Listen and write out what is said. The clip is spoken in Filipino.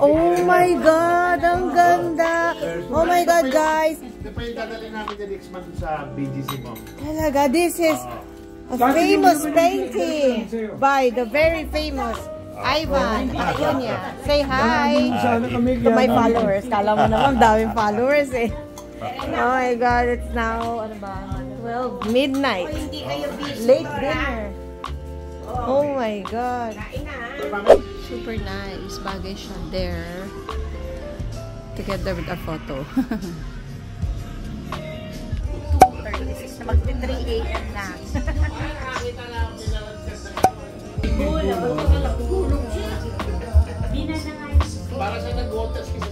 Oh my God! Ang ganda! Oh my God, guys! Ito pa yung namin the next month sa BGC mo. Talaga, this is a famous painting by the very famous Ivan Acuña. Say hi to my followers. Kala mo naman, daming followers eh. Oh my God, it's now, ano ba, 12 midnight. Late dinner. Oh my God. Super nice. Bagay siya there. Together with a photo. 36 na magti 3 a.m. na. Para sa nag-waters kasi sa